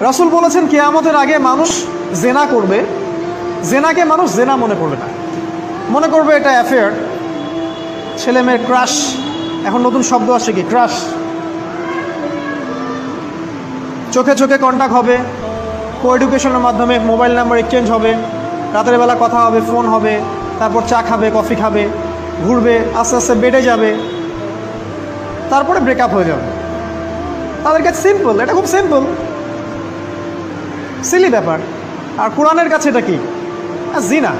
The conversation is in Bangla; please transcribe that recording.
রাসুল বলেছেন, কেয়ামতের আগে মানুষ জেনা করবে। জেনাকে মানুষ জেনা মনে করবে না। মনে করবে এটা অ্যাফেয়ার ছেলে মেয়ের ক্রাশ এখন নতুন শব্দ আসছে কি? ক্রাশ চোখে চোখে কন্ট্যাক্ট হবে। কো এডুকেশনের মাধ্যমে মোবাইল নাম্বার এক্সচেঞ্জ হবে। রাতের বেলা কথা হবে ফোন হবে। তারপর চা খাবে কফি খাবে। ঘুরবে, আস্তে আস্তে বেড়ে যাবে। তারপরে ব্রেকআপ হয়ে যাবে। তাদের কাছে সিম্পল এটা খুব সিম্পল সিলি ব্যাপার। আর কোরআনের কাছে এটা কি? জিনা।